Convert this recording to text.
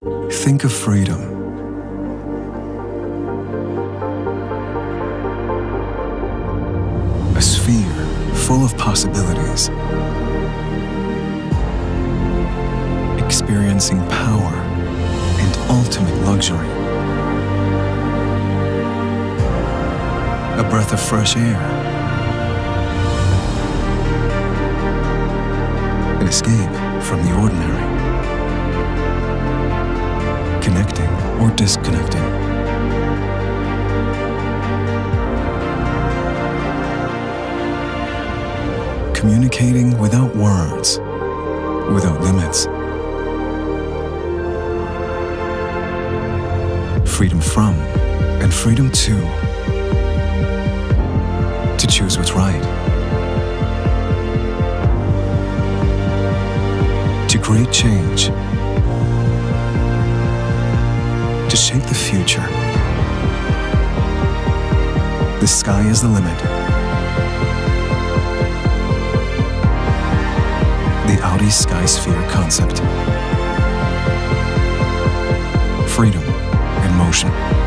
Think of freedom. A sphere full of possibilities. Experiencing power and ultimate luxury. A breath of fresh air. An escape from the ordinary. Connecting or disconnecting. Communicating without words, without limits. Freedom from and freedom to. To choose what's right. To create change. To shape the future. The sky is the limit. The Audi Sky Sphere concept. Freedom in motion.